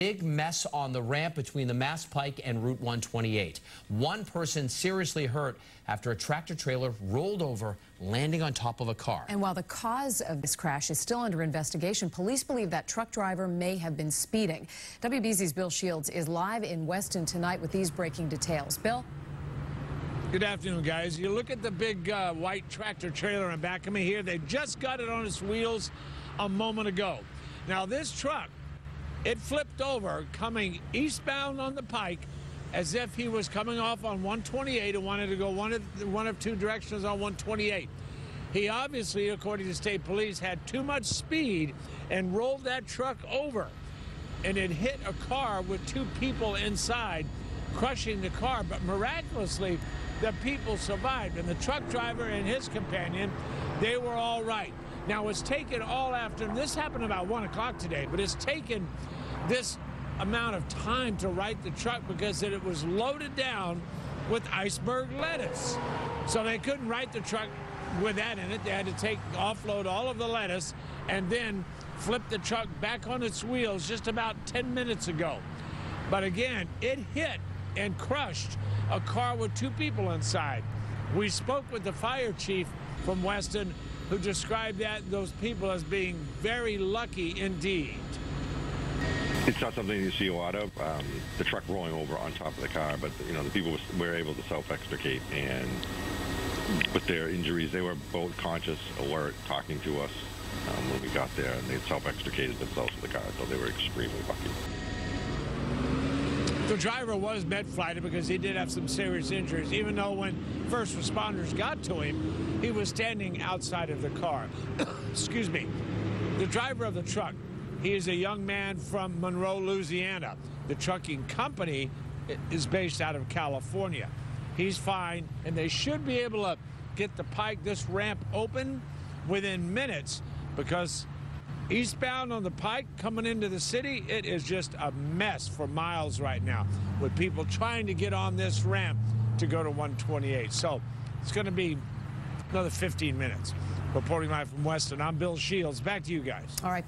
Big mess on the ramp between the Mass Pike and Route 128. One person seriously hurt after a tractor trailer rolled over, landing on top of a car. And while the cause of this crash is still under investigation, police believe that truck driver may have been speeding. WBZ's Bill Shields is live in Weston tonight with these breaking details. Bill? Good afternoon, guys. You look at the big uh, white tractor trailer in back of me here. They just got it on its wheels a moment ago. Now, this truck it flipped over coming eastbound on the pike as if he was coming off on 128 and wanted to go one of, one of two directions on 128. He obviously, according to state police, had too much speed and rolled that truck over. And it hit a car with two people inside, crushing the car. But miraculously, the people survived. And the truck driver and his companion, they were all right. Now, it's taken all afternoon. This happened about 1 o'clock today, but it's taken this amount of time to right the truck because it was loaded down with iceberg lettuce. So they couldn't right the truck with that in it. They had to take offload all of the lettuce and then flip the truck back on its wheels just about 10 minutes ago. But again, it hit and crushed a car with two people inside. We spoke with the fire chief from Weston who described that those people as being very lucky indeed. It's not something you see a lot of. Um, the truck rolling over on top of the car, but you know the people were able to self-extricate, and with their injuries, they were both conscious, alert, talking to us um, when we got there, and they self-extricated themselves from the car, so they were extremely lucky. The driver was med flighted because he did have some serious injuries, even though when first responders got to him, he was standing outside of the car. Excuse me. The driver of the truck he is a young man from Monroe, Louisiana. The trucking company is based out of California. He's fine, and they should be able to get the pike, this ramp open within minutes because eastbound on the pike coming into the city, it is just a mess for miles right now with people trying to get on this ramp to go to 128. So it's going to be another 15 minutes. Reporting live from Weston, I'm Bill Shields. Back to you guys. All right.